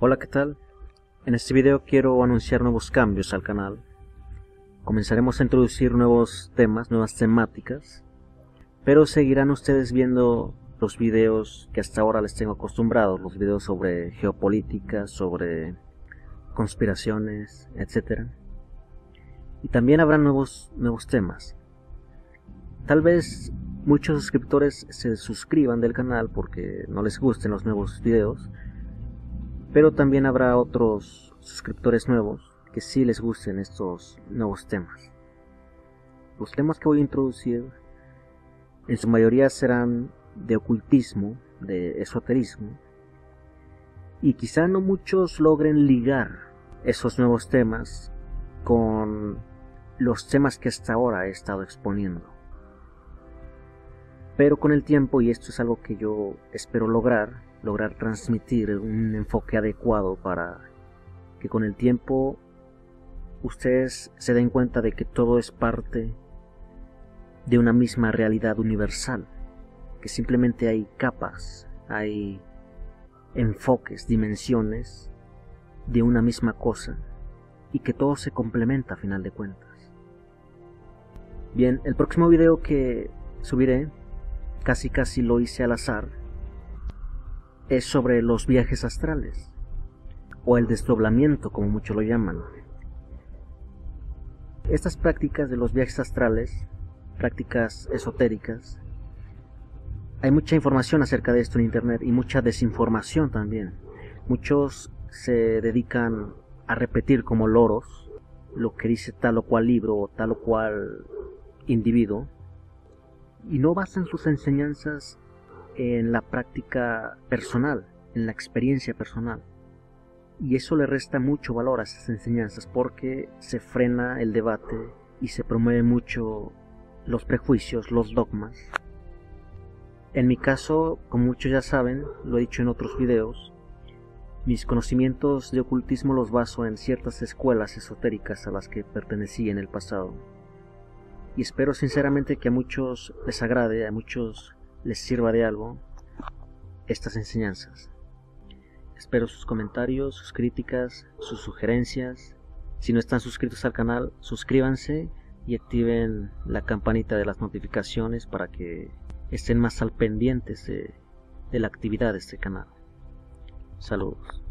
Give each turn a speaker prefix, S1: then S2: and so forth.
S1: Hola, ¿qué tal? En este video quiero anunciar nuevos cambios al canal. Comenzaremos a introducir nuevos temas, nuevas temáticas, pero seguirán ustedes viendo los videos que hasta ahora les tengo acostumbrados, los videos sobre geopolítica, sobre conspiraciones, etc. Y también habrá nuevos, nuevos temas. Tal vez muchos suscriptores se suscriban del canal porque no les gusten los nuevos videos, pero también habrá otros suscriptores nuevos que sí les gusten estos nuevos temas. Los temas que voy a introducir en su mayoría serán de ocultismo, de esoterismo, y quizá no muchos logren ligar esos nuevos temas con los temas que hasta ahora he estado exponiendo. Pero con el tiempo, y esto es algo que yo espero lograr, lograr transmitir un enfoque adecuado para que con el tiempo ustedes se den cuenta de que todo es parte de una misma realidad universal, que simplemente hay capas, hay enfoques, dimensiones de una misma cosa y que todo se complementa a final de cuentas. Bien, el próximo video que subiré casi casi lo hice al azar es sobre los viajes astrales o el desdoblamiento como muchos lo llaman. Estas prácticas de los viajes astrales, prácticas esotéricas, hay mucha información acerca de esto en internet y mucha desinformación también. Muchos se dedican a repetir como loros lo que dice tal o cual libro o tal o cual individuo y no basan sus enseñanzas en la práctica personal, en la experiencia personal. Y eso le resta mucho valor a esas enseñanzas porque se frena el debate y se promueve mucho los prejuicios, los dogmas. En mi caso, como muchos ya saben, lo he dicho en otros videos, mis conocimientos de ocultismo los baso en ciertas escuelas esotéricas a las que pertenecí en el pasado. Y espero sinceramente que a muchos les agrade, a muchos les sirva de algo estas enseñanzas. Espero sus comentarios, sus críticas, sus sugerencias. Si no están suscritos al canal, suscríbanse y activen la campanita de las notificaciones para que estén más al pendientes de, de la actividad de este canal. Saludos.